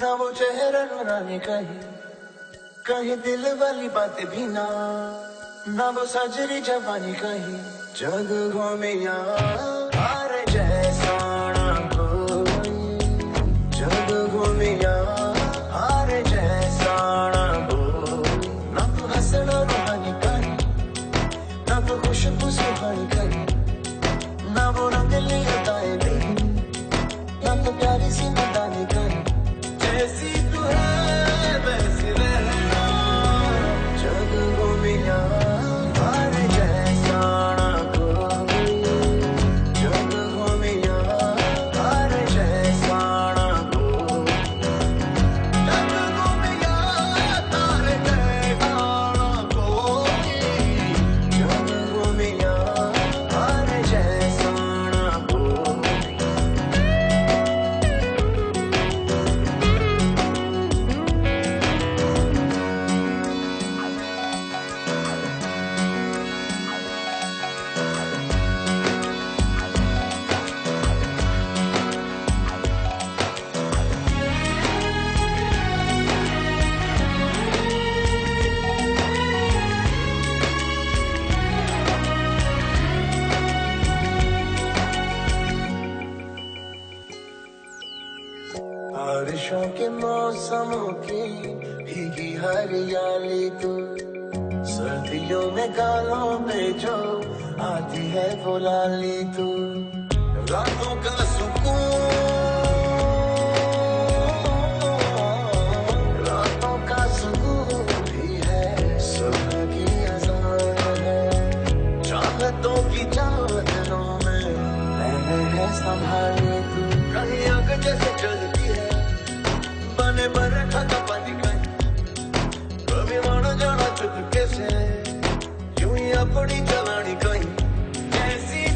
जाने कहीं कहीं दिल वाली बातें भी ना। ना वो सजरी जवानी कहीं जग घूमिया हार जैसा ना कोई। जग घूमिया हार जैसा ना ना तो हंसना रूहानी कहीं ना तो खुशबू सुहानी कहीं बारिशों के मौसमों की भीगी हरियाली तू। सर्दियों में गालों में जो आती है वो लाली तू। रातों का सुकून, रातों का भी है की की में संभाली तू। कहीं आग जैसे अपनी कहानी कोई। ऐसी